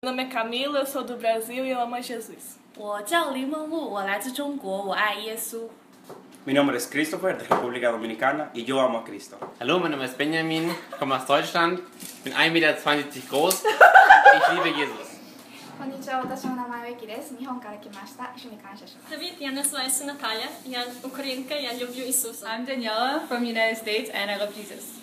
Meu nome é Camila, eu sou do Brasil e eu amo Jesus. 我叫林梦露，我来自中国，我爱耶稣。Mi nombre es Christopher de República Dominicana e eu amo a Cristo. Hallo, mein Name ist Benjamin, ich komme aus Deutschland, bin 1,72 Meter groß, eu amo Jesus. こんにちは、私の名前はエキです。日本から来ました。主に感謝します。Я називаюся Наталя, я українка, я люблю Ісуса. I'm Daniela from United States and I love Jesus.